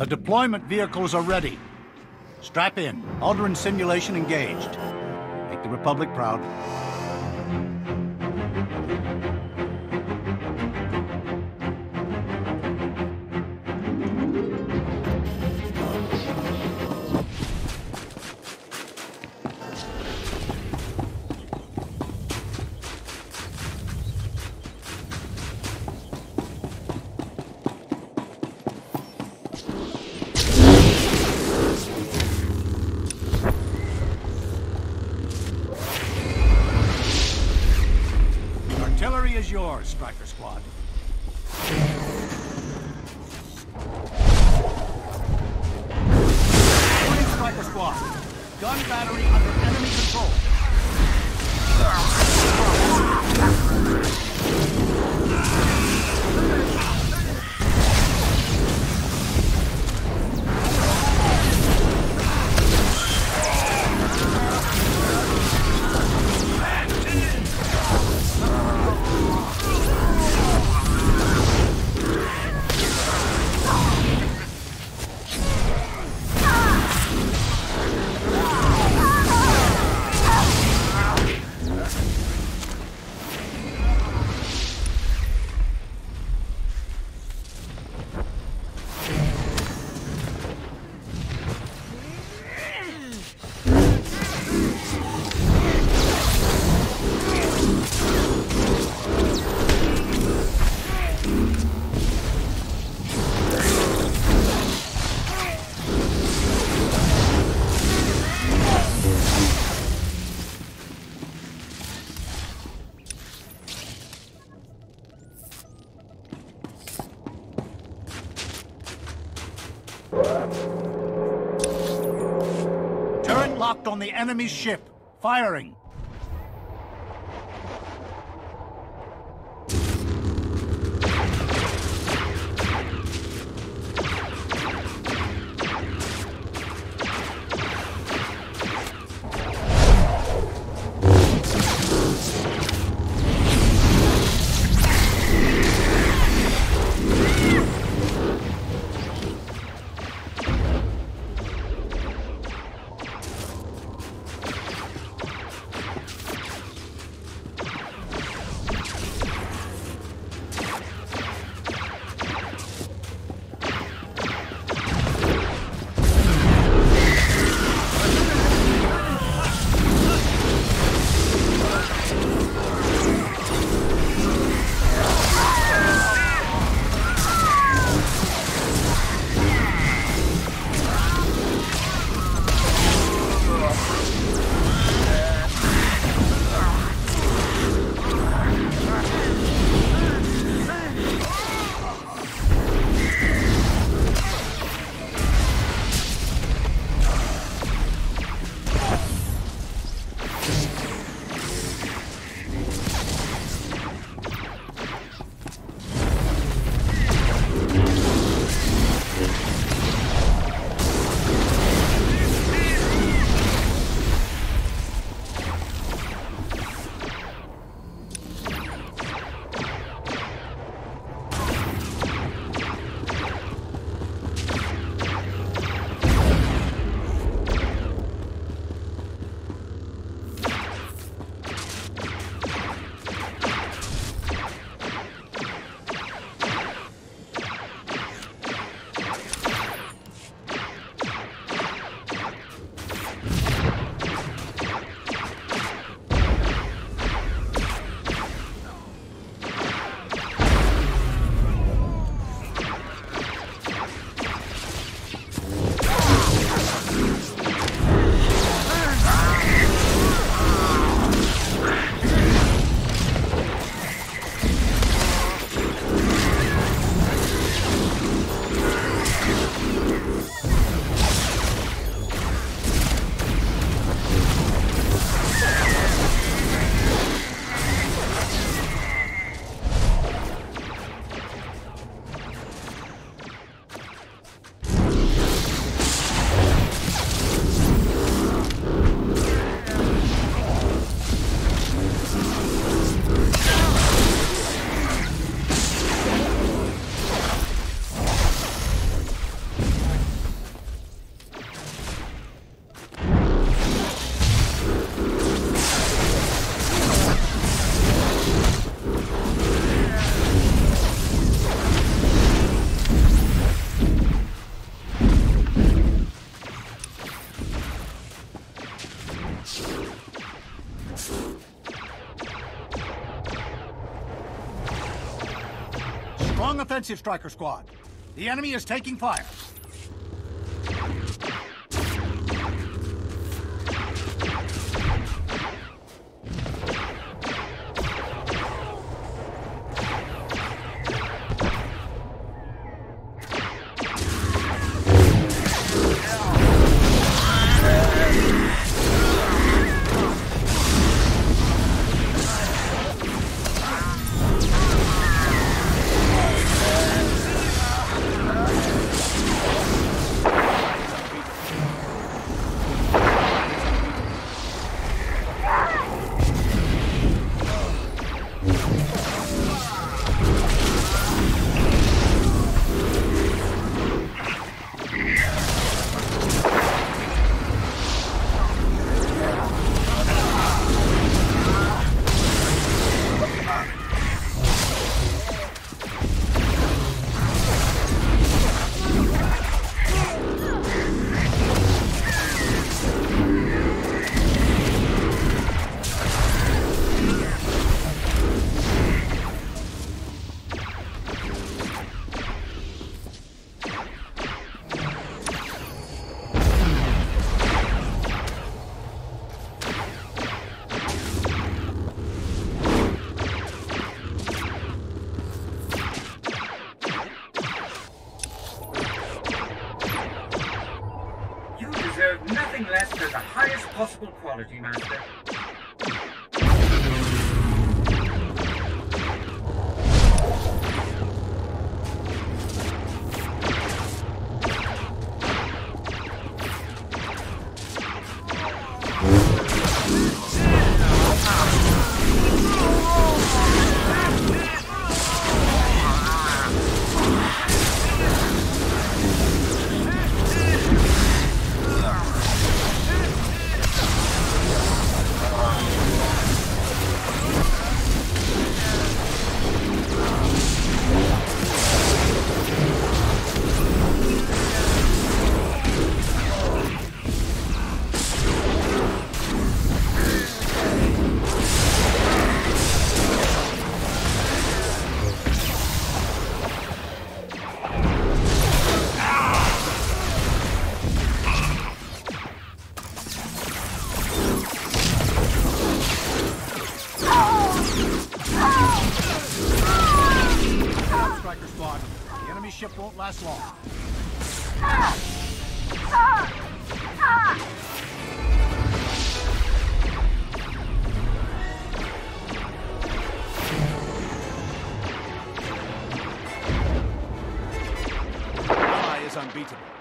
The deployment vehicles are ready. Strap in. Alderaan simulation engaged. Make the Republic proud. Is yours, Striker Squad. Morning, Striker Squad. Gun battery under enemy control. Enemy's ship. Firing. Offensive, Striker Squad. The enemy is taking fire. The highest possible quality, Master. Unbeatable.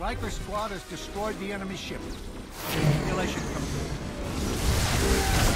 Striker Squad has destroyed the enemy ship. Simulation complete.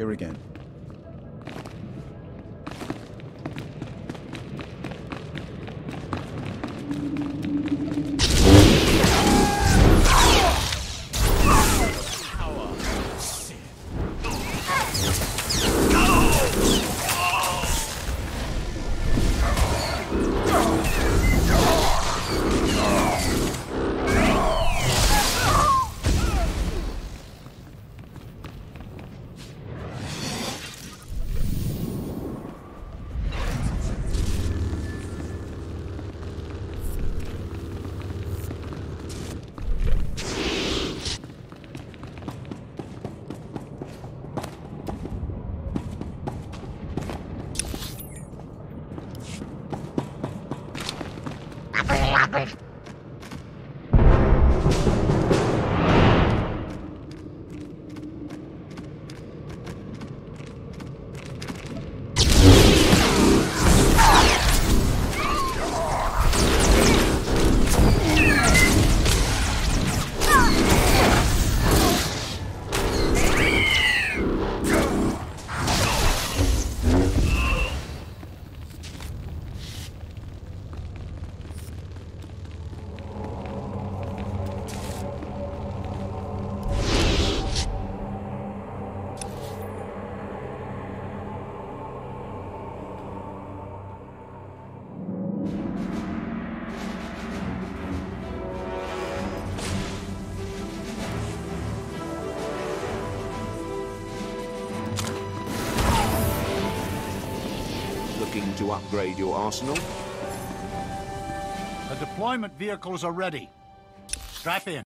Here again. Looking to upgrade your arsenal? The deployment vehicles are ready. Strap in.